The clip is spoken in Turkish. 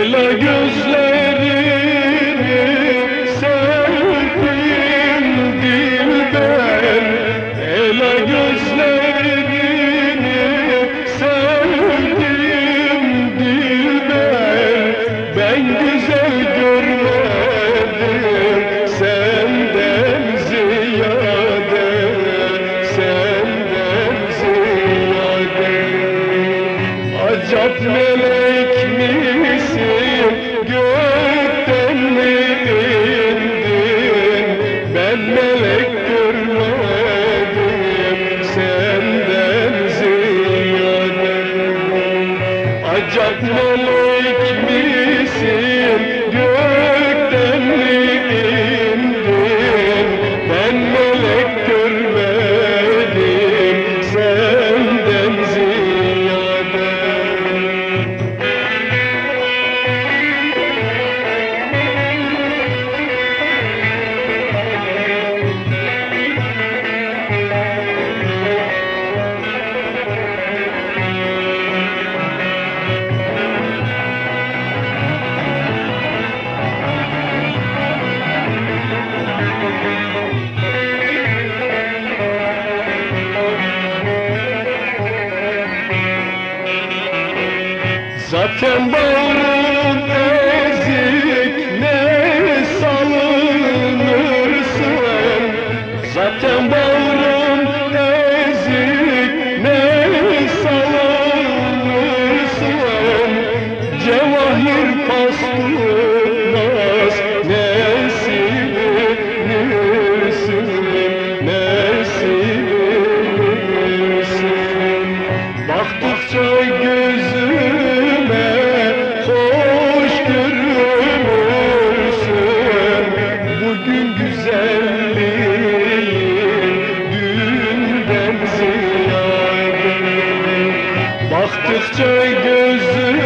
Ela gözlerini sevdim dilber Ela gözlerini sevdim dilber Ben güzel görmedim senden ziyade. Senden ziyade. Acap melek misin görmedim senden ziyade. Acap melek misin Zaten bağrım ezik ne salınırsın Zaten bağrım ezik ne salınırsın Cevahir paslı Baktıkça gözüm